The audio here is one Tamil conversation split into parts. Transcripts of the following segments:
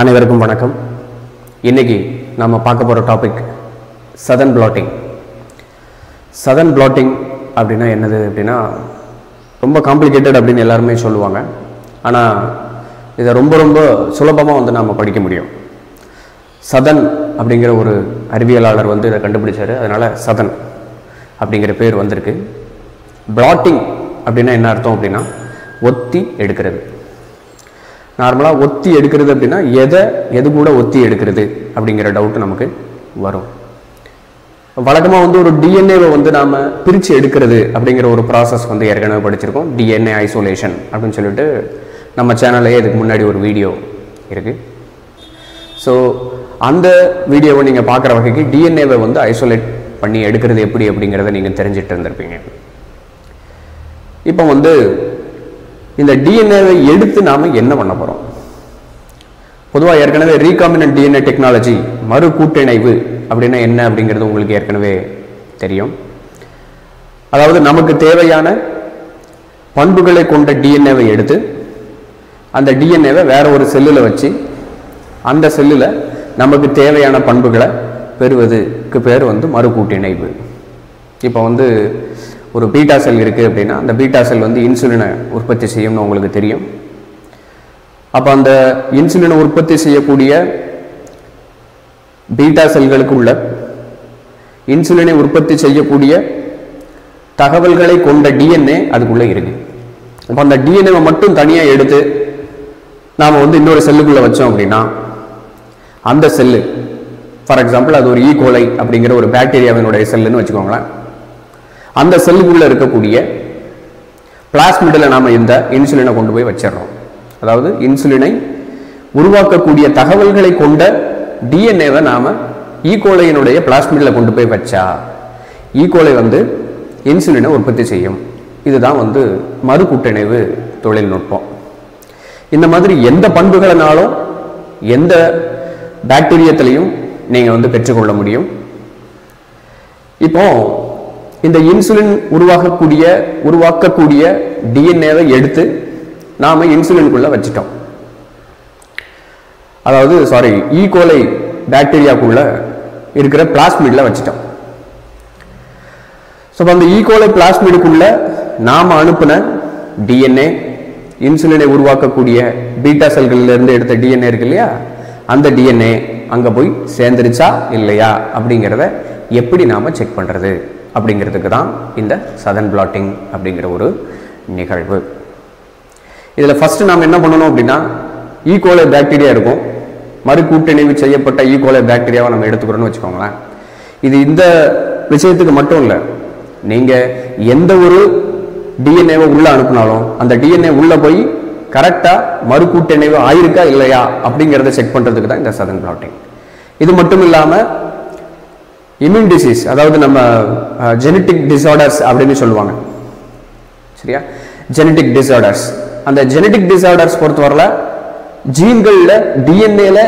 அனைவருக்கும் வணக்கம். இன்னைக்கு நம்ம பார்க்க போகிற topic Southern blotting Southern blotting அப்படின்னா என்னது அப்படின்னா ரொம்ப காம்ப்ளிகேட்டட் அப்படின்னு எல்லாருமே சொல்லுவாங்க. ஆனால் இதை ரொம்ப ரொம்ப சுலபமாக வந்து நாம் படிக்க முடியும். சதன் அப்படிங்கிற ஒரு அறிவியலாளர் வந்து இதை கண்டுபிடிச்சார். அதனால் சதன் அப்படிங்கிற பேர் வந்திருக்கு. பிளாட்டிங் அப்படின்னா என்ன அர்த்தம் அப்படின்னா ஒத்தி எடுக்கிறது. நார்மலாக ஒத்தி எடுக்கிறது அப்படின்னா எதை எது கூட ஒத்தி எடுக்கிறது அப்படிங்கிற டவுட் நமக்கு வரும். வழக்கமாக வந்து ஒரு டிஎன்ஏவை வந்து நாம் பிரித்து எடுக்கிறது அப்படிங்கிற ஒரு ப்ராசஸ் வந்து ஏற்கனவே படிச்சிருக்கோம். டிஎன்ஏ ஐசோலேஷன் அப்படின்னு சொல்லிட்டு நம்ம சேனல்லையே இதுக்கு முன்னாடி ஒரு வீடியோ இருக்குது ஸோ அந்த வீடியோவை நீங்கள் பார்க்குற வகைக்கு டிஎன்ஏவை வந்து ஐசோலேட் பண்ணி எடுக்கிறது எப்படி அப்படிங்கிறத நீங்கள் தெரிஞ்சுட்டு இருந்திருப்பீங்க. இப்போ வந்து இந்த டிஎன்ஏவை எடுத்து நாம் என்ன பண்ண போகிறோம் பொதுவாக ஏற்கனவே ரீகாமினன்ட் டிஎன்ஏ டெக்னாலஜி மறு கூட்டிணைவு அப்படின்னா என்ன அப்படிங்கிறது உங்களுக்கு ஏற்கனவே தெரியும். அதாவது நமக்கு தேவையான பண்புகளை கொண்ட டிஎன்ஏவை எடுத்து அந்த டிஎன்ஏவை வேற ஒரு செல்லில் வச்சு அந்த செல்லில் நமக்கு தேவையான பண்புகளை பெறுவதுக்கு பேர் வந்து மறு கூட்டிணைவு இப்போ வந்து ஒரு பீட்டா செல் இருக்குது அப்படின்னா அந்த பீட்டா செல் வந்து இன்சுலினை உற்பத்தி செய்யும்னு உங்களுக்கு தெரியும். அப்போ அந்த இன்சுலினை உற்பத்தி செய்யக்கூடிய பீட்டா செல்களுக்கு உள்ள இன்சுலினை உற்பத்தி செய்யக்கூடிய தகவல்களை கொண்ட டிஎன்ஏ அதுக்குள்ளே இருக்கு. அப்போ அந்த டிஎன்ஏவை மட்டும் தனியாக எடுத்து நாம் வந்து இன்னொரு செல்லுக்குள்ளே வச்சோம் அப்படின்னா அந்த செல்லு ஃபார் எக்ஸாம்பிள் அது ஒரு e. ஈகோலை அப்படிங்கிற ஒரு பாக்டீரியாவினுடைய செல்லுன்னு வச்சுக்கோங்களேன். அந்த செல்லுக்குள்ளே இருக்கக்கூடிய பிளாஸ்மிடில் நாம் இந்த இன்சுலினை கொண்டு போய் வச்சிடுறோம். அதாவது இன்சுலினை உருவாக்கக்கூடிய தகவல்களை கொண்ட டிஎன்ஏவை நாம் ஈகோலையினுடைய e. பிளாஸ்மிடில் கொண்டு போய் வச்சா e. ஈகோலை வந்து இன்சுலினை உற்பத்தி செய்யும். இதுதான் வந்து மறு கூட்டிணைவு தொழில்நுட்பம். இந்த மாதிரி எந்த பண்புகளினாலும் எந்த பாக்டீரியத்திலையும் நீங்கள் வந்து பெற்றுக்கொள்ள முடியும். இப்போது இந்த இன்சுலின் உருவாகக்கூடிய உருவாக்கக்கூடிய டிஎன்ஏவை எடுத்து நாம் இன்சுலினுக்குள்ளே வச்சிட்டோம். அதாவது சாரி ஈகோலை பாக்டீரியாக்குள்ள இருக்கிற பிளாஸ்மிடில் வச்சிட்டோம். ஸோ அந்த e. ஈகோலை பிளாஸ்மிடுக்குள்ள நாம் அனுப்பின டிஎன்ஏ இன்சுலினை உருவாக்கக்கூடிய பீட்டா செல்கள்லேருந்து எடுத்த டிஎன்ஏ இருக்கு இல்லையா? அந்த டிஎன்ஏ அங்கே போய் சேர்ந்துருச்சா இல்லையா அப்படிங்கிறத எப்படி நாம் செக் பண்ணுறது அப்படிங்கிறதுக்கு தான் இந்த சதன் பிளாட்டிங் அப்படிங்கிற ஒரு நிகழ்வு. இதில் ஃபஸ்ட்டு நாம் என்ன பண்ணணும் அப்படின்னா e. ஈகோலை பாக்டீரியா இருக்கும். மறு கூட்டிணைவு செய்யப்பட்ட e. ஈகோலை பாக்டீரியாவை நம்ம எடுத்துக்கிறோம்னு வச்சுக்கோங்களேன். இது இந்த விஷயத்துக்கு மட்டும் இல்லை நீங்கள் எந்த ஒரு டிஎன்ஏவை உள்ளே அனுப்புனாலும் அந்த டிஎன்ஏ உள்ளே போய் கரெக்டாக மறு கூட்டிணைவு ஆயிருக்கா இல்லையா அப்படிங்கிறத செக் பண்ணுறதுக்கு தான் இந்த சதன் பிளாட்டிங் இது மட்டும் இல்லாமல் இம்யூன் டிசீஸ் அதாவது நம்ம ஜெனட்டிக் டிசார்டர்ஸ் அப்படின்னு சொல்லுவாங்க. சரியா? ஜெனட்டிக் டிசார்டர்ஸ் அந்த ஜெனட்டிக் டிசார்டர்ஸ் பொறுத்தவரையில் ஜீன்களில் டிஎன்ஏல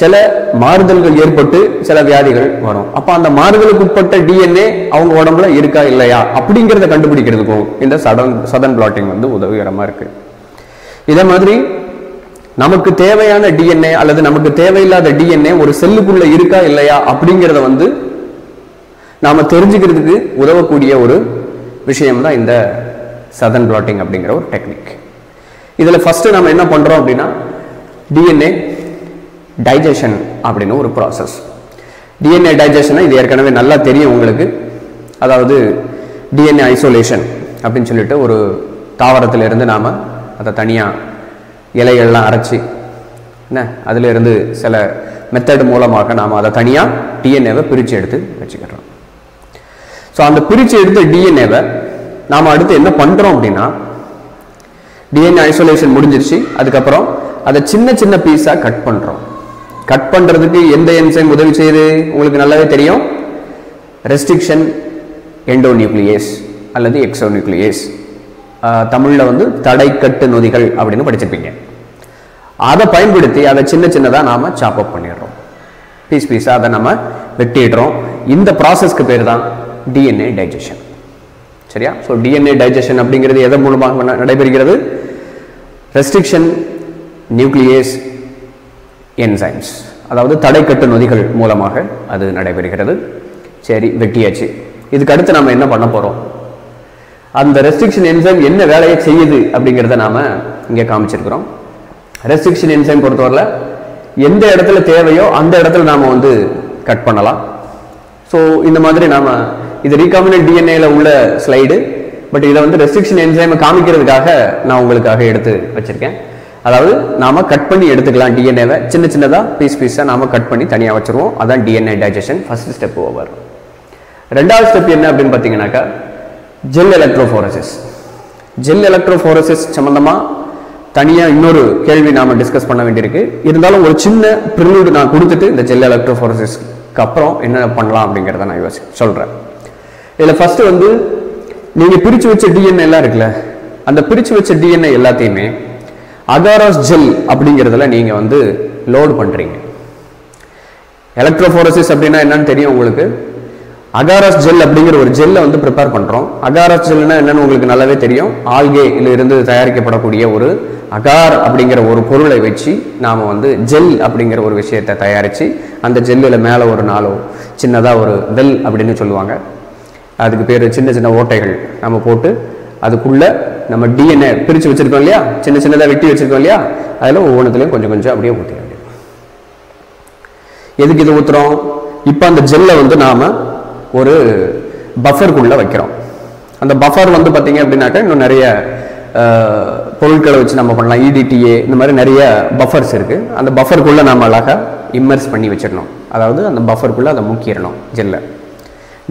சில மாறுதல்கள் ஏற்பட்டு சில வியாதிகள் வரும். அப்போ அந்த மாறுதலுக்கு உட்பட்ட டிஎன்ஏ அவங்க உடம்புல இருக்கா இல்லையா? அப்படிங்கிறத கண்டுபிடிக்கிறதுக்கும் இந்த சடன் சதன் பிளாட்டிங் வந்து உதவிகரமாக இருக்கு. இதே மாதிரி நமக்கு தேவையான டிஎன்ஏ அல்லது நமக்கு தேவையில்லாத டிஎன்ஏ ஒரு செல்லுக்குள்ள இருக்கா இல்லையா அப்படிங்கிறத வந்து நாம் தெரிஞ்சுக்கிறதுக்கு உதவக்கூடிய ஒரு விஷயம் தான் இந்த சதன் பிளாட்டிங் அப்படிங்கிற ஒரு டெக்னிக் இதில் ஃபஸ்ட்டு நம்ம என்ன பண்ணுறோம் அப்படின்னா டிஎன்ஏ டைஜஷன் அப்படின்னு ஒரு ப்ராசஸ் டிஎன்ஏ டைஜஷனை இது ஏற்கனவே நல்லா தெரியும் உங்களுக்கு. அதாவது டிஎன்ஏ ஐசோலேஷன் அப்படின்னு சொல்லிட்டு ஒரு தாவரத்திலிருந்து நாம் அதை தனியாக இலைகள்லாம் அரைச்சி என்ன அதிலிருந்து சில மெத்தட் மூலமாக நாம் அதை தனியாக டிஎன்ஏவை பிரித்து எடுத்து வச்சுக்கிறோம். ஸோ அந்த பிரித்து எடுத்த டிஎன்ஏவை நாம் அடுத்து என்ன பண்ணுறோம் அப்படின்னா டிஎன்ஏ ஐசோலேஷன் முடிஞ்சிருச்சு. அதுக்கப்புறம் அதை சின்ன சின்ன பீஸாக கட் பண்ணுறோம் கட் பண்ணுறதுக்கு எந்த என்சைம் உதவி செய்யுது? உங்களுக்கு நல்லாவே தெரியும். ரெஸ்ட்ரிக்ஷன் எண்டோ நியூக்ளியேஸ் அல்லது எக்ஸோ நியூக்ளியேஸ் தமிழில் வந்து தடைக்கட்டு நொதிகள் அப்படின்னு படிச்சிருப்பீங்க. அதை பயன்படுத்தி அதை சின்ன சின்னதாக நாம் சாப்பப் பண்ணிடுறோம். பீஸ் பீஸாக அதை நம்ம வெட்டிடுறோம். இந்த ப்ராசஸ்க்கு பேர் தான் டிஎன்ஏ டைஜஷன் சரியா? ஸோ டிஎன்ஏ டைஜஷன் அப்படிங்கிறது எதன் மூலமாக நடைபெறுகிறது? ரெஸ்ட்ரிக்ஷன் நியூக்ளியேஸ் என்சைம்ஸ் அதாவது தடைக்கட்டு நொதிகள் மூலமாக அது நடைபெறுகிறது. சரி வெட்டியாச்சு இதுக்கு அடுத்து நாம் என்ன பண்ண போகிறோம் அந்த ரெஸ்ட்ரிக்ஷன் என்சைம் என்ன வேலையை செய்யுது அப்படிங்கிறத நாம் இங்கே காமிச்சிருக்கிறோம். ரெஸ்ட்ரிக்ஷன் என்சைம் பொறுத்தவரையில் எந்த இடத்துல தேவையோ அந்த இடத்துல நாம் வந்து கட் பண்ணலாம். ஸோ இந்த மாதிரி நாம் இது ரீகாமினட் டிஎன்ஏல உள்ள ஸ்லைடு பட் இதை வந்து ரெஸ்ட்ரிக்ஷன் என்சைமை காமிக்கிறதுக்காக நான் உங்களுக்காக எடுத்து வச்சிருக்கேன். அதாவது நாம கட் பண்ணி எடுத்துக்கலாம் டிஎன்ஏவை சின்ன சின்னதாக பீஸ் பீஸாக நாம கட் பண்ணி தனியாக வச்சிருவோம். அதான் DNA digestion first step over ரெண்டாவது ஸ்டெப் என்ன அப்படின்னு பார்த்தீங்கன்னாக்கா ஜெல் எலக்ட்ரோஃபோரசிஸ் ஜெல் எலக்ட்ரோஃபோரசிஸ் சம்மந்தமாக தனியாக இன்னொரு கேள்வி நாம டிஸ்கஸ் பண்ண வேண்டியிருக்கு. இருந்தாலும் ஒரு சின்ன ப்ரிலூடு நான் கொடுத்துட்டு இந்த ஜெல் எலக்ட்ரோஃபோரசிஸ்க்கு அப்புறம் என்ன பண்ணலாம் அப்படிங்கிறத நான் யோசி சொல்கிறேன் இதில் ஃபஸ்ட்டு வந்து நீங்கள் பிரித்து வச்ச டிஎன்ஏ எல்லாம் இருக்குல்ல அந்த பிரித்து வச்ச டிஎன்ஏ எல்லாத்தையுமே அகாராஸ் ஜெல் அப்படிங்கிறதுல நீங்கள் வந்து லோடு பண்ணுறீங்க எலக்ட்ரோஃபோரசிஸ் அப்படின்னா என்னன்னு தெரியும் உங்களுக்கு? அகாரஸ் ஜெல் அப்படிங்கிற ஒரு ஜெல்லை வந்து ப்ரிப்பேர் பண்ணுறோம் அகாரஸ் ஜெல்னா என்னன்னு உங்களுக்கு நல்லாவே தெரியும். ஆல்கேல இருந்து தயாரிக்கப்படக்கூடிய ஒரு அகார் அப்படிங்கிற ஒரு பொருளை வச்சு நாம் வந்து ஜெல் அப்படிங்கிற ஒரு விஷயத்தை தயாரித்து அந்த ஜெல்லில் மேலே ஒரு நாளோ சின்னதாக ஒரு வெல் அப்படின்னு சொல்லுவாங்க. அதுக்கு பேர் சின்ன சின்ன ஓட்டைகள். நம்ம போட்டு அதுக்குள்ளே நம்ம டிஎன்ஏ பிரித்து வச்சுருக்கோம் இல்லையா? சின்ன சின்னதாக வெட்டி வச்சுருக்கோம் இல்லையா? அதில் ஒவ்வொன்றுத்துலையும் கொஞ்சம் கொஞ்சம் அப்படியே ஊற்றி வேண்டியது. எதுக்கு இது ஊற்றுறோம் இப்போ அந்த ஜெல்லை வந்து நாம் ஒரு பஃபருக்குள்ளே வைக்கிறோம். அந்த பஃபர் வந்து பார்த்திங்க அப்படின்னாக்கா இன்னும் நிறைய பொருட்களை வச்சு நம்ம பண்ணலாம். இடிடிஏ இந்த மாதிரி நிறைய பஃபர்ஸ் இருக்குது அந்த பஃபருக்குள்ளே நாம் அழகாக இம்மர்ஸ் பண்ணி வச்சிடணும். அதாவது அந்த பஃபருக்குள்ளே அதை முக்கிடணும் ஜெல்லை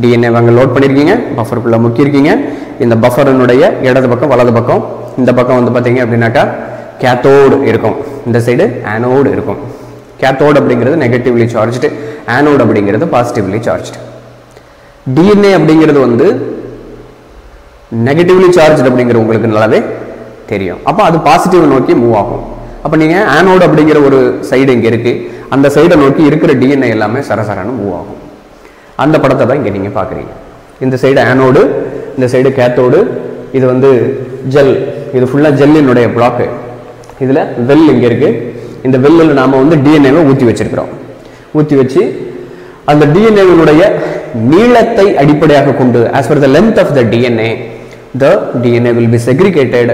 டிஎன்ஏ அங்கே லோட் பண்ணியிருக்கீங்க பஃபருக்குள்ளே முக்கியிருக்கீங்க. இந்த பஃபரனுடைய இடது பக்கம் வலது பக்கம் இந்த பக்கம் வந்து பார்த்தீங்க அப்படின்னாக்கா கேத்தோடு இருக்கும். இந்த சைடு ஆனோடு இருக்கும். கேத்தோடு அப்படிங்கிறது நெகட்டிவ்லி சார்ஜ்டு ஆனோடு அப்படிங்கிறது பாசிட்டிவ்லி சார்ஜ்டு டிஎன்ஏ அப்படிங்கிறது வந்து நெகட்டிவ்லி சார்ஜ் அப்படிங்கிற உங்களுக்கு நல்லாவே தெரியும். அப்போ அது பாசிட்டிவ் நோக்கி மூவ் ஆகும். அப்போ நீங்கள் ஆனோடு அப்படிங்கிற ஒரு சைடு இங்கே இருக்கு. அந்த சைடை நோக்கி இருக்கிற டிஎன்ஏ எல்லாமே சரசரன்னு மூவ் ஆகும். அந்த படத்தை தான் இங்கே நீங்கள் பார்க்குறீங்க இந்த சைடு ஆனோடு இந்த சைடு கேத்தோடு இது வந்து ஜெல் இது ஃபுல்லாக ஜெல்லினுடைய பிளாக்கு இதில் வெல் இங்கே இருக்குது இந்த வெல்லில் நாம் வந்து டிஎன்ஏவை ஊற்றி வச்சிருக்கிறோம். ஊற்றி வச்சு அந்த டிஎன்ஏவினுடைய நீளத்தை அடிப்படையாக கொண்டு as per the length of the DNA the DNA will be segregated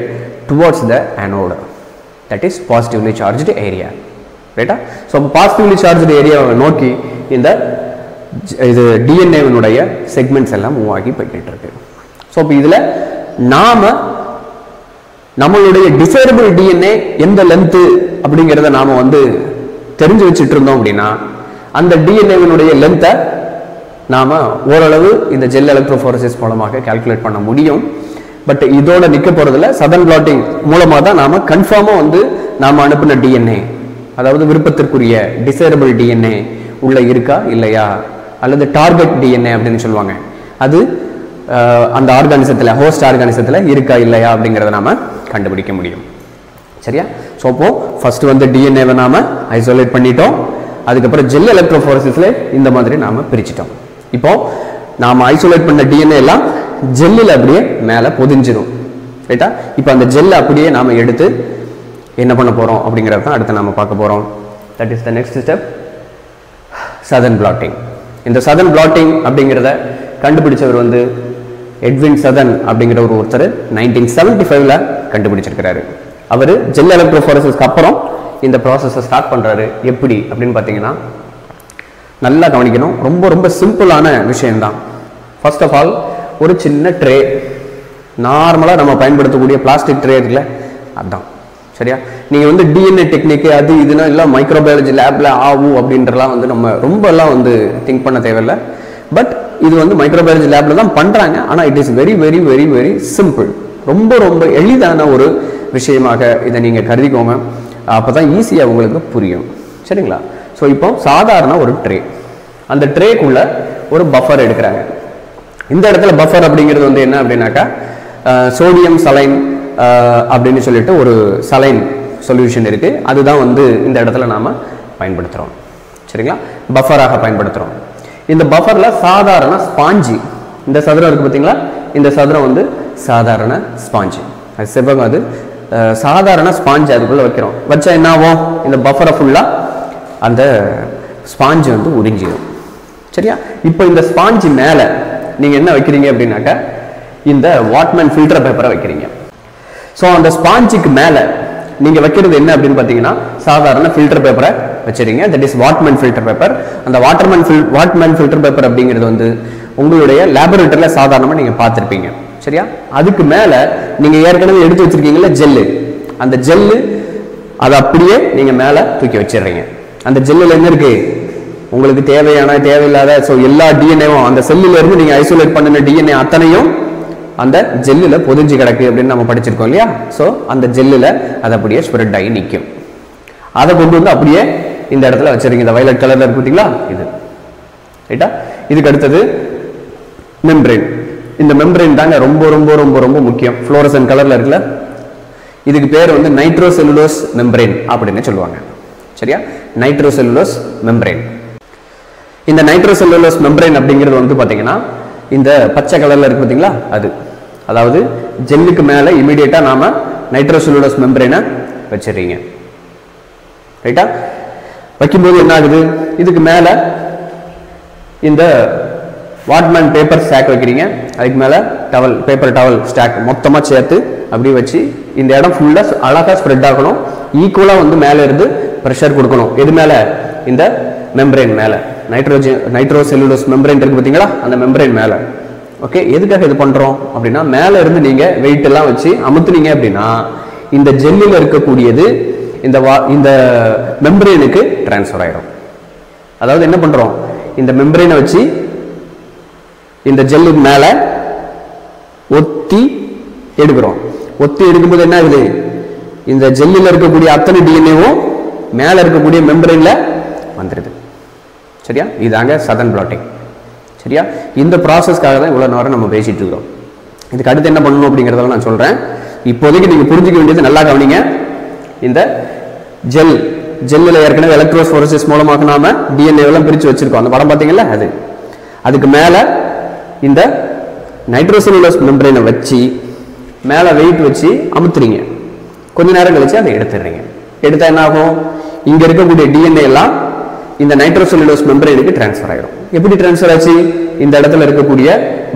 towards the anode that is positively charged area ரைட்டா ஸோ பாசிட்டிவ்லி சார்ஜ்டு ஏரியாவை நோக்கி இந்த இது டிஎன்ஏவினுடைய செக்மெண்ட்ஸ் எல்லாம் மூவ் ஆகி போய்கிட்டு இருக்கு. ஸோ இப்போ இதில் நாம் நம்மளுடைய டிசைரபிள் டிஎன்ஏ எந்த லென்த்து அப்படிங்கிறத நாம் வந்து தெரிஞ்சு வச்சுட்டு இருந்தோம் அப்படின்னா அந்த டிஎன்ஏவினுடைய லென்த்தை நாம் ஓரளவு இந்த ஜெல் எலக்ட்ரோஃபோரசிஸ் மூலமாக கால்குலேட் பண்ண முடியும். பட் இதோட நிற்க போகிறதுல சதன் பிளாட்டிங் மூலமாக தான் நாம் கன்ஃபார்மாக வந்து நாம் அனுப்பின டிஎன்ஏ அதாவது விருப்பத்திற்குரிய டிசைரபிள் டிஎன்ஏ உள்ள இருக்கா இல்லையா? அல்லது டார்கெட் டிஎன்ஏ அப்படின்னு சொல்லுவாங்க. அது அந்த ஆர்கானிசத்தில் ஹோஸ்ட் ஆர்கானிசத்தில் இருக்கா இல்லையா அப்படிங்கிறத நாம் கண்டுபிடிக்க முடியும். சரியா? ஸோ அப்போது ஃபஸ்ட்டு வந்து டிஎன்ஏவை நாம ஐசோலேட் பண்ணிட்டோம். அதுக்கப்புறம் ஜெல் எலக்ட்ரோஃபோரசிஸில் இந்த மாதிரி நாம் பிரிச்சிட்டோம். இப்போது நாம் ஐசோலேட் பண்ண டிஎன்ஏ எல்லாம் ஜெல்லில் அப்படியே மேலே பொதிஞ்சிரும். ரைட்டா இப்போ அந்த ஜெல்லை அப்படியே நாம் எடுத்து என்ன பண்ண போகிறோம் அப்படிங்கிறத தான் அடுத்து நாம் பார்க்க போகிறோம் that is the next step Southern blotting இந்த சதன் பிளாட்டிங் அப்படிங்கிறத கண்டுபிடிச்சவர் வந்து எட்வின் சதன் அப்படிங்கிற ஒரு ஒருத்தர் நைன்டீன் செவன்டி ஃபைவ்ல கண்டுபிடிச்சிருக்கிறாரு. அவர் ஜெல் எலக்ட்ரோஃபோரஸஸ்க்கு அப்புறம் இந்த ப்ராசஸை ஸ்டார்ட் பண்ணுறாரு எப்படி அப்படின்னு பார்த்தீங்கன்னா நல்லா கவனிக்கணும். ரொம்ப ரொம்ப சிம்பிளான விஷயம்தான். ஃபர்ஸ்ட் ஆஃப் ஆல் ஒரு சின்ன ட்ரே நார்மலாக நம்ம பயன்படுத்தக்கூடிய பிளாஸ்டிக் ட்ரே இருக்குல்ல அதான். சரியா? நீங்கள் வந்து டிஎன்ஏ டெக்னிக்கு அது இதுனா இல்லை மைக்ரோபயாலஜி லேபில் ஆகும் அப்படின்றலாம் வந்து நம்ம ரொம்பலாம் வந்து திங்க் பண்ண தேவையில்ல. பட் இது வந்து மைக்ரோபயாலஜி லேபில் தான் பண்ணுறாங்க ஆனால் it is very very very very simple ரொம்ப ரொம்ப எளிதான ஒரு விஷயமாக இதை நீங்கள் கருதிக்கோங்க. அப்போ தான் ஈஸியாக உங்களுக்கு புரியும். சரிங்களா? ஸோ இப்போ சாதாரண ஒரு ட்ரே அந்த ட்ரேக்குள்ள ஒரு பஃபர் எடுக்கிறாங்க. இந்த இடத்துல பஃபர் அப்படிங்கிறது வந்து என்ன அப்படின்னாக்கா சோடியம் சலைன் அப்படின்னு சொல்லிட்டு ஒரு சலைன் சொல்யூஷன் இருக்குது அதுதான் வந்து இந்த இடத்துல நாம் பயன்படுத்துகிறோம் சரிங்களா? பஃபராக பயன்படுத்துகிறோம் இந்த பஃபரில் சாதாரண ஸ்பாஞ்சி. இந்த சதுரம் இருக்குது பார்த்தீங்களா இந்த சதுரம் வந்து சாதாரண ஸ்பாஞ்சு. அது செவ்வகம் அது. சாதாரண ஸ்பாஞ்ச் அதுக்குள்ளே வைக்கிறோம். வச்சா என்ன ஆகும் இந்த பஃபரை ஃபுல்லாக அந்த ஸ்பாஞ்சு வந்து உறிஞ்சிடும் சரியா? இப்போ இந்த ஸ்பாஞ்சு மேலே நீங்கள் என்ன வைக்கிறீங்க அப்படின்னாக்கா இந்த வாட்மேன் ஃபில்டர் பேப்பரை வைக்கிறீங்க. ஸோ அந்த ஸ்பாஞ்சுக்கு மேலே நீங்கள் வைக்கிறது என்ன அப்படின்னு பார்த்தீங்கன்னா சாதாரண ஃபில்டர் பேப்பரை வச்சுருங்க that is Whatman filter paper அந்த waterman fill Whatman filter paper அப்படிங்கிறது வந்து உங்களுடைய லேபரேட்டரியில் சாதாரணமாக நீங்கள் பார்த்துருப்பீங்க. சரியா? அதுக்கு மேலே நீங்கள் ஏற்கனவே எடுத்து வச்சுருக்கீங்களா ஜெல்லு. அந்த ஜெல்லு அதை அப்படியே நீங்கள் மேலே தூக்கி வச்சிடுறீங்க. அந்த ஜெல்லில் என்ன இருக்குது உங்களுக்கு தேவையான தேவையில்லாத ஸோ எல்லா டிஎன்ஏவும் அந்த செல்லுல இருந்து நீங்கள் ஐசோலேட் பண்ணின டிஎன்ஏ அத்தனையும் அந்த ஜெல்லில் பொதிஞ்சு கிடக்கு அப்படின்னு நம்ம படிச்சிருக்கோம் இல்லையா? ஸோ அந்த ஜெல்லில் அது அப்படியே ஸ்ப்ரெட் ஆகி நிற்கும் அதை கொண்டு வந்து அப்படியே இந்த இடத்துல வச்சிருக்கீங்க இந்த வயலட் கலரில் இருக்கு பார்த்தீங்களா? இது. ரைட்டா இதுக்கு அடுத்தது மெம்ப்ரெயின் இந்த மெம்ப்ரெயின் தாங்க ரொம்ப ரொம்ப ரொம்ப ரொம்ப முக்கியம். ஃப்ளோரசன் கலரில் இருக்குல்ல? இதுக்கு பேர் வந்து நைட்ரோசெல்லுலோஸ் மெம்ப்ரெயின் அப்படின்னு சொல்லுவாங்க. சரியா? நைட்ரோசெல்லுலோஸ் மெம்ப்ரெயின் இந்த நைட்ரோசெல்லுலோஸ் மெம்ப்ரெயின் அப்படிங்கிறது வந்து பார்த்தீங்கன்னா இந்த பச்சை கலரில் இருக்கு பார்த்தீங்களா? அது. அதாவது ஜெல்லுக்கு மேலே இமீடியட்டாக நாம் நைட்ரோசெல்லுலோஸ் மெம்பரேனை வச்சிடுறீங்க. ரைட்டா வைக்கும்போது என்ன ஆகுது இதுக்கு மேலே இந்த வாட்மேன் பேப்பர் ஸ்டாக் வைக்கிறீங்க. அதுக்கு மேலே டவல் பேப்பர் டவல் ஸ்டாக் மொத்தமாக சேர்த்து அப்படி வச்சு இந்த இடம் ஃபுல்லாக அழகாக ஸ்ப்ரெட் ஆகணும். ஈக்குவலாக வந்து மேலே இருந்து ப்ரெஷர் கொடுக்கணும். எது மேலே? இந்த மெம்பரேன் மேலே. நைட்ரோஜன் நைட்ரோ செல்லுலோஸ் மெம்பரேன் இருக்குது பார்த்தீங்களா? அந்த மெம்பரேன் மேலே. ஓகே எதுக்காக இது பண்றோம்? அப்படின்னா மேலே இருந்து நீங்கள் வெயிட் எல்லாம் வச்சு அமுத்துனீங்க அப்படின்னா இந்த ஜெல்லில் இருக்கக்கூடியது இந்த வா இந்த மெம்பரேனுக்கு டிரான்ஸ்ஃபர் ஆயிடும் அதாவது என்ன பண்றோம்? இந்த மெம்பரேனை வச்சு இந்த ஜெல்லுக்கு மேல ஒத்தி எடுக்கிறோம். ஒத்தி எடுக்கும்போது என்ன ஆகுது? இந்த ஜெல்லில் இருக்கக்கூடிய அத்தனை டிஎன்ஏவும் மேலே இருக்கக்கூடிய மெம்பரேனில் வந்துடுது சரியா? இதாங்க சதன் பிளாட்டிங் சரியா? இந்த ப்ராசஸ்க்காக தான் இவ்வளோ நேரம் நம்ம பேசிட்டு இருக்கிறோம். இதுக்கு அடுத்து என்ன பண்ணணும் அப்படிங்கிறதெல்லாம் நான் சொல்றேன். இப்போதைக்கு நீங்க புரிஞ்சிக்க வேண்டியது நல்லா கவனிங்க. இந்த ஜெல் ஜெல்லில் ஏற்கனவே எலக்ட்ரோஸ்போரசிஸ் மூலமாக நாம டிஎன்ஏ எல்லாம் வச்சுருக்கோம் வச்சிருக்கோம். அந்த படம் பார்த்தீங்களா அது. அதுக்கு மேல இந்த நைட்ரோசெல்லுலஸ் மெம்பரைனை வச்சு மேலே வெயிட் வச்சு அமுத்துறீங்க. கொஞ்ச நேரம் கழிச்சு அதை எடுத்துடுறீங்க. எடுத்தால் என்ன ஆகும்? இங்க இருக்கக்கூடிய டிஎன்ஏ எல்லாம் இந்த நைட்ரோசெல்லுலோஸ் மெம்பரேனுக்கு டிரான்ஸ்ஃபர் ஆகிடும் எப்படி டிரான்ஸ்ஃபர் ஆச்சு? இந்த இடத்துல இருக்கக்கூடிய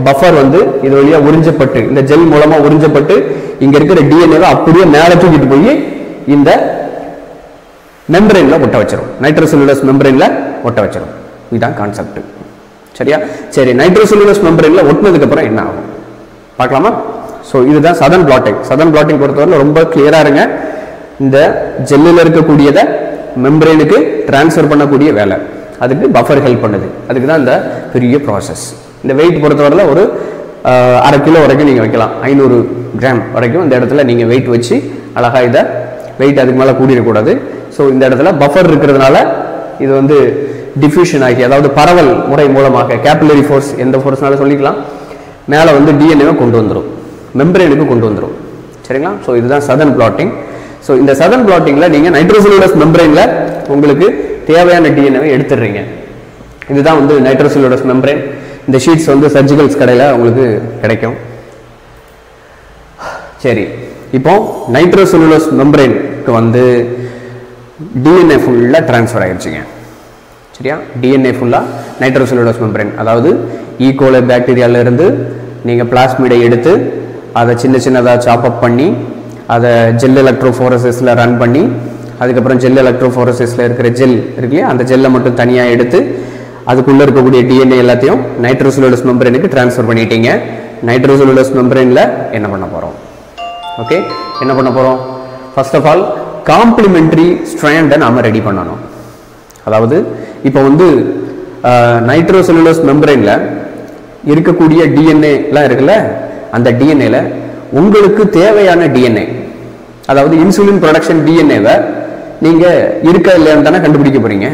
பஃபர் வந்து இது வழியாக உறிஞ்சப்பட்டு இந்த ஜெல் மூலமாக உறிஞ்சப்பட்டு இங்கே இருக்கிற டிஎன்ஏவை அப்படியே மேலே தூக்கிட்டு போய் இந்த மெம்பரேனில் ஒட்ட வச்சிடும் நைட்ரோசெல்லுலோஸ் மெம்பரேனில் ஒட்ட வச்சிடும் இதுதான் கான்செப்ட் சரியா? சரி நைட்ரோசெல்லுலோஸ் மெம்பரேனில் ஒட்டினதுக்கப்புறம் என்ன ஆகும்? பார்க்கலாமா? ஸோ இதுதான் சதன் பிளாட்டிங் சதன் பிளாட்டிங் பொறுத்தவரை ரொம்ப கிளியராக இருங்க. இந்த ஜெல்லில் இருக்கக்கூடியதை மெம்பரேனுக்கு டிரான்ஸ்ஃபர் பண்ணக்கூடிய வேலை. அதுக்கு பஃபர் ஹெல்ப் பண்ணுது. அதுக்கு தான் இந்த பெரிய ப்ராசஸ் இந்த வெயிட் பொறுத்தவரையில் ஒரு அரை கிலோ வரைக்கும் நீங்கள் வைக்கலாம். ஐநூறு கிராம் வரைக்கும் இந்த இடத்துல நீங்கள் வெயிட் வச்சு அழகாக இதை வெயிட் அதுக்கு மேலே கூடிடக்கூடாது. ஸோ இந்த இடத்துல பஃபர் இருக்கிறதுனால இது வந்து டிஃப்யூஷன் ஆகி அதாவது பரவல் முறை மூலமாக கேபிலரி ஃபோர்ஸ் எந்த ஃபோர்ஸ்னால சொல்லிக்கலாம். மேலே வந்து டிஎன்ஏவை கொண்டு வந்துடும் மெம்பரேனுக்கு கொண்டு வந்துடும் சரிங்களா? ஸோ இதுதான் சதன் பிளாட்டிங் ஸோ இந்த சதன் பிளாட்டிங்கில் நீங்கள் நைட்ரோசெல்லுலஸ் மெம்பரேனில் உங்களுக்கு தேவையான டிஎன்ஏவை எடுத்துடுறீங்க. இதுதான் வந்து நைட்ரோசிலோடஸ் மெம்பரேன் இந்த ஷீட்ஸ் வந்து சர்ஜிக்கல்ஸ் கடையில் உங்களுக்கு கிடைக்கும். சரி இப்போ நைட்ரோசெல்லுலஸ் மெம்பரேனுக்கு வந்து டிஎன்ஏ ஃபுல்லாக ட்ரான்ஸ்ஃபர் ஆகிடுச்சிங்க சரியா? டிஎன்ஏ ஃபுல்லாக நைட்ரோசெல்லுலோஸ் மெம்பரேன் அதாவது ஈகோலை பாக்டீரியாவிலேருந்து நீங்கள் பிளாஸ்மிடை எடுத்து அதை சின்ன சின்னதாக சாப்பப் பண்ணி அதை ஜெல் எலக்ட்ரோஃபோரசிஸில் ரன் பண்ணி அதுக்கப்புறம் ஜெல் எலக்ட்ரோஃபோரசிஸில் இருக்கிற ஜெல் இருக்கு இல்லையா அந்த ஜெல்லை மட்டும் தனியாக எடுத்து அதுக்குள்ளே இருக்கக்கூடிய டிஎன்ஏ எல்லாத்தையும் நைட்ரோசெல்லுலோஸ் மெம்பரனுக்கு ட்ரான்ஸ்ஃபர் பண்ணிட்டீங்க. நைட்ரோசெல்லுலோஸ் மெம்பரனில் என்ன பண்ண போகிறோம் ஓகே என்ன பண்ண போகிறோம் ஃபர்ஸ்ட் ஆஃப் ஆல் காம்ப்ளிமெண்ட்ரி ஸ்ட்ராண்டை நாம் ரெடி பண்ணணும். அதாவது இப்போ வந்து நைட்ரோசெல்லுலோஸ் மெம்பரேனில் இருக்கக்கூடிய டிஎன்ஏலாம் இருக்குல்ல? அந்த டிஎன்ஏல உங்களுக்கு தேவையான டிஎன்ஏ அதாவது இன்சுலின் ப்ரொடக்ஷன் டிஎன்ஏவை நீங்கள் இருக்க இல்லையான்னு தானே கண்டுபிடிக்க போறீங்க.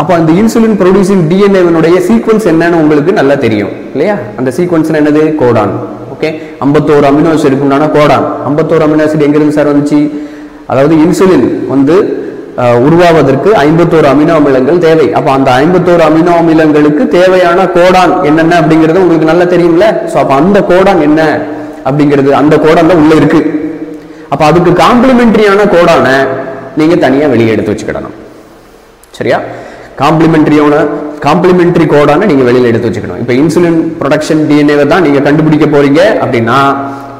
அப்போ அந்த இன்சுலின் ப்ரொடியூசிங் டிஎன்ஏவனுடைய சீக்வன்ஸ் என்னன்னு உங்களுக்கு நல்லா தெரியும் இல்லையா? அந்த சீக்வன்ஸ் என்னது? கோடான் ஓகே ஐம்பத்தோரு அமினோ ஆசிட் உண்டான கோடான் ஐம்பத்தோரு அமினோ ஆசிட் எங்கிருந்து சார் வந்துச்சு? அதாவது இன்சுலின் வந்து உருவாவதற்கு ஐம்பத்தோரு அமினோ அமிலங்கள் தேவை. அப்போ அந்த ஐம்பத்தோரு அமினோ அமிலங்களுக்கு தேவையான கோடான் என்னென்ன அப்படிங்கிறது உங்களுக்கு நல்லா தெரியும்ல? ஸோ அப்போ அந்த கோடான் என்ன அப்படிங்கிறது அந்த கோடான் தான் உள்ள இருக்கு. அப்போ அதுக்கு காம்ப்ளிமெண்ட்ரியான கோடான நீங்கள் தனியாக வெளியே எடுத்து வச்சுக்கிடணும். சரியா? காம்ப்ளிமெண்ட்ரியான காம்ப்ளிமெண்ட்ரி கோடான நீங்கள் வெளியில் எடுத்து வச்சுக்கணும். இப்போ இன்சுலின் ப்ரொடக்ஷன் டிஎன்ஏவை தான் நீங்கள் கண்டுபிடிக்க போறீங்க அப்படின்னா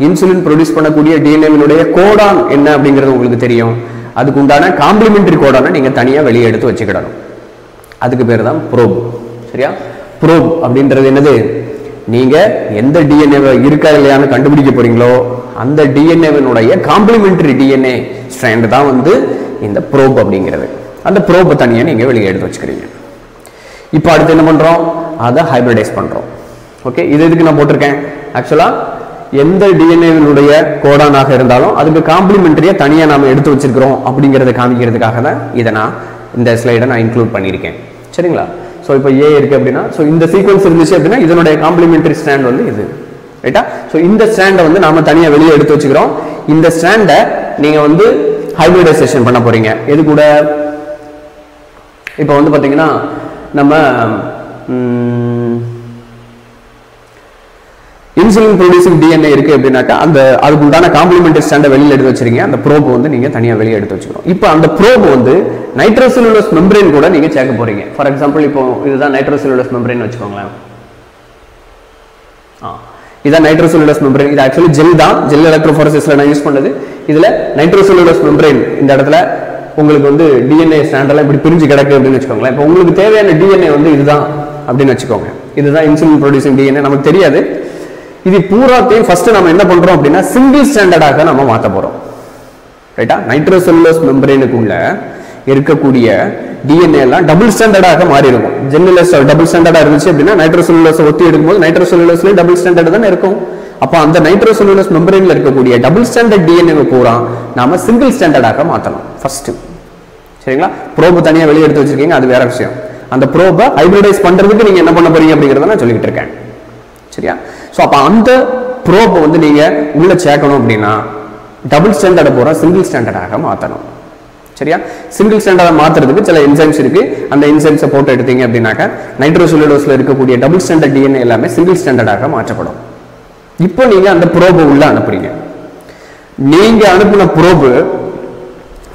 இன்சுலின் ப்ரொடியூஸ் பண்ணக்கூடிய டிஎன்ஏவினுடைய கோடான் என்ன அப்படிங்கிறது உங்களுக்கு தெரியும். அதுக்கு உண்டான காம்ப்ளிமெண்ட்ரி கோடான நீங்கள் தனியாக வெளியே எடுத்து வச்சுக்கிடணும். அதுக்கு பேர் தான் ப்ரோப் சரியா? ப்ரோப் அப்படின்றது என்னது? நீங்கள் எந்த டிஎன்ஏவை இருக்கா இல்லையான்னு கண்டுபிடிக்க போறீங்களோ அந்த டிஎன்ஏவினுடைய காம்ப்ளிமெண்ட்ரி டிஎன்ஏ ஸ்ட்ராண்ட் தான் வந்து இந்த ப்ரோப் அப்படிங்கிறது. அந்த ப்ரோப்பை தனியாக நீங்கள் வெளியே எடுத்து வச்சுக்கிறீங்க. இப்போ அடுத்து என்ன பண்ணுறோம் அதை ஹைப்ரிடைஸ் பண்ணுறோம் ஓகே இது எதுக்கு நான் போட்டிருக்கேன்? ஆக்சுவலாக எந்த டிஎன்ஏவினுடைய கோடானாக இருந்தாலும் அதுக்கு காம்ப்ளிமெண்ட்ரியாக தனியாக நாம் எடுத்து வச்சிருக்கிறோம் அப்படிங்கிறத காமிக்கிறதுக்காக தான் இதை நான் இந்த ஸ்லைடை நான் இன்க்ளூட் பண்ணியிருக்கேன். சரிங்களா? ஸோ இப்போ ஏ இருக்கு அப்படின்னா ஸோ இந்த சீக்வன்ஸ் இருந்துச்சு அப்படின்னா இதனுடைய காம்ப்ளிமெண்டரி ஸ்டாண்ட் வந்து இது. ரைட்டா ஸோ இந்த ஸ்டாண்டை வந்து நாம் தனியாக வெளியே எடுத்து வச்சுக்கிறோம். இந்த ஸ்டாண்டை நீங்கள் வந்து ஹைபிரிடைசேஷன் பண்ண போறீங்க. இது கூட இப்போ வந்து பார்த்தீங்கன்னா நம்ம இன்சுலின் ப்ரொடியூசிங் டிஎன்ஏ இருக்கு அப்படின்னாக்கா அந்த அதுக்கு உண்டான காம்ப்ளிமெண்டரி ஸ்டாண்டை வெளியில் எடுத்து வச்சிருங்க. அந்த ப்ரோப் வந்து நீங்க தனியாக வெளியே எடுத்து வச்சுக்கணும். இப்போ அந்த ப்ரோப் வந்து நைட்ரோசெல்லுலஸ் மெம்பரேன் கூட நீங்க சேர்க்க போறீங்க. ஃபார் எக்ஸாம்பிள் இப்போ இதுதான் நைட்ரோசெல்லுலஸ் மெம்பரேன் வச்சுக்கோங்களேன். ஆ. இதான் நைட்ரோசெல்லுலஸ் மெம்பரேன் இது ஆக்சுவலி ஜெல் தான். ஜெல் எலக்ட்ரோஃபோரசிஸில் நான் யூஸ் பண்ணது. இதில் நைட்ரோசெல்லுலஸ் மெம்பரேன் இந்த இடத்துல உங்களுக்கு வந்து டிஎன்ஏ ஸ்டாண்டெல்லாம் இப்படி பிரிஞ்சு கிடக்கு அப்படின்னு வச்சுக்கோங்களேன். இப்போ உங்களுக்கு தேவையான டிஎன்ஏ வந்து இதுதான் அப்படின்னு வச்சுக்கோங்க. இதுதான் இன்சுலின் ப்ரொடியூசிங் டிஎன்ஏ நமக்கு தெரியாது. இது பூராத்தையும் ஃபர்ஸ்ட் நம்ம என்ன பண்ணுறோம் அப்படின்னா சிங்கிள் ஸ்டாண்டர்டாக நம்ம மாற்ற போகிறோம் ரைட்டா நைட்ரோசெல்லுலஸ் மெம்பரேனுக்குள்ள இருக்கக்கூடிய டிஎன்ஏ எல்லாம் டபுள் ஸ்டாண்டர்டாக மாறி இருக்கும் ஜென்னிலஸ் டபுள் ஸ்டாண்டர்டாக இருந்துச்சு அப்படின்னா நைட்ரோசெல்லுலஸ் ஒத்தி எடுக்கும்போது நைட்ரோசெல்லுலஸ்லயும் டபுள் ஸ்டாண்டர்ட் தான் இருக்கும். அப்போ அந்த நைட்ரோசெல்லுலஸ் மெம்பரேனில் இருக்கக்கூடிய டபுள் ஸ்டாண்டர்ட் டிஎன்ஏவை பூரா நாம சிங்கிள் ஸ்டாண்டர்டாக மாத்தணும். ஃபர்ஸ்ட் சரிங்களா? ப்ரோப் தனியா வெளியே எடுத்து வச்சிருக்கீங்க அது வேற விஷயம். அந்த ப்ரோபை ஹைபிரிடைஸ் பண்றதுக்கு நீங்க என்ன பண்ண போறீங்க அப்படிங்கறத நான் சொல்லிட்டு இருக்கேன். சரியா? ஸோ அப்போ அந்த ப்ரோப்பை வந்து நீங்க உள்ள சேர்க்கணும் அப்படின்னா டபுள் ஸ்டாண்டர்டை பூரா சிங்கிள் ஸ்டாண்டர்டாக மாற்றணும் சரியா? சிங்கிள் ஸ்டாண்டர்டை மாத்துறதுக்கு சில என்சைம்ஸ் இருக்கு. அந்த என்சைம்ஸை போட்டு எடுத்தீங்க அப்படின்னாக்கா நைட்ரோசெல்லுலோஸ்ல இருக்கக்கூடிய டபுள் ஸ்டாண்டர்ட் டிஎன்ஏ எல்லாமே சிங்கிள் ஸ்டாண்டர்டாக மாற்றப்படும். இப்போ நீங்க அந்த ப்ரோபு உள்ள அனுப்புறீங்க. நீங்க அனுப்பின ப்ரோபு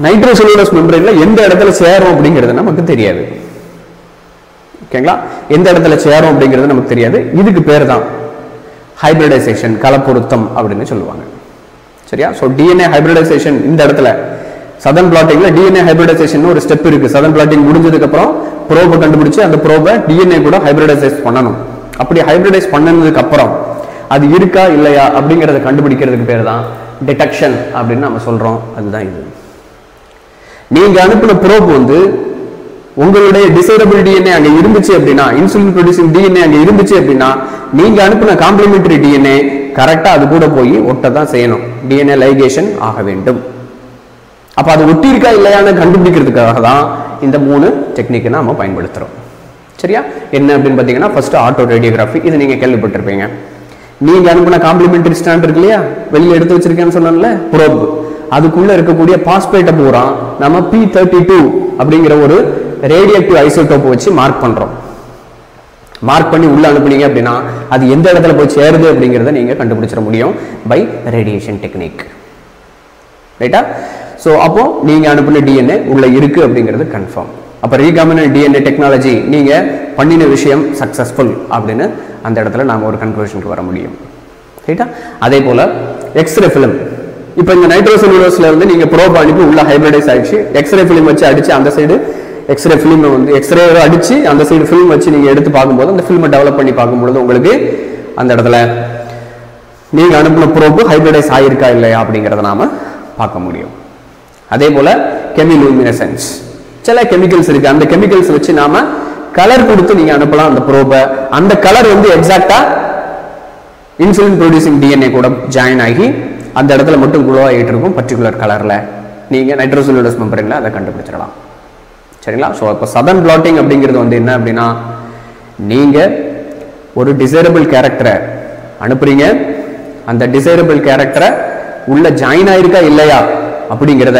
நைட்ரோசெல்லுலோஸ் மெம்பரேன்ல எந்த இடத்துல சேரும் அப்படிங்கிறது நமக்கு தெரியாது. ஓகேங்களா எந்த இடத்துல சேரும் அப்படிங்கிறது நமக்கு தெரியாது. இதுக்கு பேர் தான் ஹைபிரிடைசேஷன் கலப்பொருத்தம் அப்படின்னு சொல்லுவாங்க. சரியா? ஸோ டிஎன்ஏ ஹைபிரிடைசேஷன் இந்த இடத்துல சதன் பிளாட்டிங்ல டிஎன்ஏ ஹைபிரிடைசேஷன் ஒரு ஸ்டெப் இருக்கு. சதன் பிளாட்டிங் முடிஞ்சதுக்கு அப்புறம் ப்ரோபை கண்டுபிடிச்சு அந்த ப்ரோபை டிஎன்ஏ கூட ஹைபிரிடைசைஸ் பண்ணணும். அப்படி ஹைபிரிடைஸ் பண்ணதுக்கு அப்புறம் அது இருக்கா இல்லையா அப்படிங்கறத கண்டுபிடிக்கிறதுக்கு பேர் தான் டிடெக்ஷன் அப்படின்னு நம்ம சொல்றோம். அதுதான் இது. நீங்க அனுப்பின ப்ரோப் வந்து உங்களுடைய டிசைரபிள் டிஎன்ஏ அங்க இருந்துச்சு அப்படின்னா இன்சுலின் ப்ரொடியூசிங் டிஎன்ஏ அங்க இருந்துச்சு அப்படின்னா நீங்க அனுப்பின காம்ப்ளிமெண்டரி டிஎன்ஏ கரெக்டா அது கூட போய் ஒட்ட தான் செய்யணும் டிஎன்ஏ லைகேஷன் ஆக வேண்டும். அப்போ அது ஒட்டி இருக்கா இல்லையான்னு கண்டுபிடிக்கிறதுக்காக தான் இந்த மூணு டெக்னிக்கை நாம் பயன்படுத்துகிறோம் சரியா? என்ன அப்படின்னு பார்த்தீங்கன்னா ஃபஸ்ட்டு ஆட்டோ ரேடியோகிராஃபி இது நீங்கள் கேள்விப்பட்டிருப்பீங்க. நீங்கள் அனுப்பின காம்ப்ளிமெண்டரி ஸ்டாண்ட் இருக்கு இல்லையா? வெளியே எடுத்து வச்சிருக்கேன்னு சொன்னால ப்ரோப் அதுக்குள்ளே இருக்கக்கூடிய பாஸ்பேட்டை பூரா நம்ம பி தேர்ட்டி டூ அப்படிங்கிற ஒரு ரேடியோக்டிவ் ஐசோடோப் வச்சு மார்க் பண்ணுறோம் மார்க் பண்ணி உள்ளே அனுப்புனீங்க அப்படின்னா அது எந்த இடத்துல போய் சேருது அப்படிங்கிறத நீங்கள் கண்டுபிடிச்சிட முடியும் பை ரேடியேஷன் டெக்னிக் ரைட்டா ஸோ அப்போ நீங்கள் அனுப்பின டிஎன்ஏ உள்ள இருக்கு அப்படிங்கிறது கன்ஃபார்ம் அப்போ ரீகாமினல் டிஎன்ஏ டெக்னாலஜி நீங்கள் பண்ணின விஷயம் சக்சஸ்ஃபுல் அப்படின்னு அந்த இடத்துல நாம் ஒரு கன்க்ளூஷனுக்கு வர முடியும். ரைட்டா அதே போல் எக்ஸ்ரே ஃபிலிம் இப்போ இந்த நைட்ரோசெல்லுலோஸ்ல இருந்து நீங்கள் ப்ரோப் அனுப்பி உள்ள ஹைப்ரிடைஸ் ஆகிடுச்சு எக்ஸ்ரே ஃபிலிம் வச்சு அடிச்சு அந்த சைடு எக்ஸ்ரே ஃபிலிம் வந்து எக்ஸ்ரே அடித்து அந்த சைடு ஃபிலிம் வச்சு நீங்கள் எடுத்து பார்க்கும்போது அந்த ஃபிலிமை டெவலப் பண்ணி பார்க்கும்பொழுது உங்களுக்கு அந்த இடத்துல நீங்கள் அனுப்பின ப்ரோப்பு ஹைப்ரிடைஸ் ஆகியிருக்கா இல்லையா அப்படிங்கிறத நாம் பார்க்க முடியும். அதே போல கெமிலூமினசன்ஸ் சில கெமிக்கல்ஸ் இருக்கு. அந்த கெமிக்கல்ஸ் வச்சு நாம கலர் கொடுத்து நீங்க அனுப்பலாம் அந்த ப்ரோபை அந்த கலர் வந்து எக்ஸாக்டா இன்சுலின் ப்ரொடியூசிங் டிஎன்ஏ கூட ஜாயின் ஆகி அந்த இடத்துல மட்டும் குளோ ஆகிட்டு இருக்கும் பர்டிகுலர் கலரில் நீங்கள் நைட்ரோசெல்லுலஸ் மெம்பரின்ல அதை கண்டுபிடிச்சிடலாம். சரிங்களா? ஸோ இப்போ சதன் பிளாட்டிங் அப்படிங்கிறது வந்து என்ன அப்படின்னா நீங்கள் ஒரு டிசைரபிள் கேரக்டரை அனுப்புறீங்க. அந்த டிசைரபிள் கேரக்டரை உள்ள ஜாயின் ஆயிருக்கா இல்லையா? அப்படிங்கிறத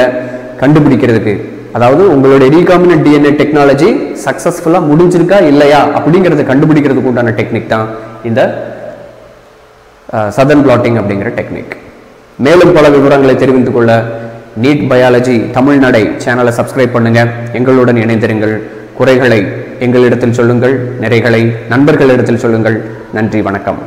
கண்டுபிடிக்கிறதுக்கு. அதாவது உங்களுடைய ரீகாமினன்ட் டிஎன்ஏ டெக்னாலஜி சக்சஸ்ஃபுல்லாக முடிஞ்சிருக்கா இல்லையா அப்படிங்கிறத கண்டுபிடிக்கிறதுக்கு உண்டான டெக்னிக் தான் இந்த சதன் பிளாட்டிங் அப்படிங்கிற டெக்னிக் மேலும் பல விவரங்களை தெரிவித்துக் கொள்ள நீட் பயாலஜி தமிழ்நடை சேனலை சப்ஸ்கிரைப் பண்ணுங்க. எங்களுடன் இணைந்திருங்கள். குறைகளை எங்களிடத்தில் சொல்லுங்கள். நிறைகளை நண்பர்களிடத்தில் சொல்லுங்கள். நன்றி வணக்கம்.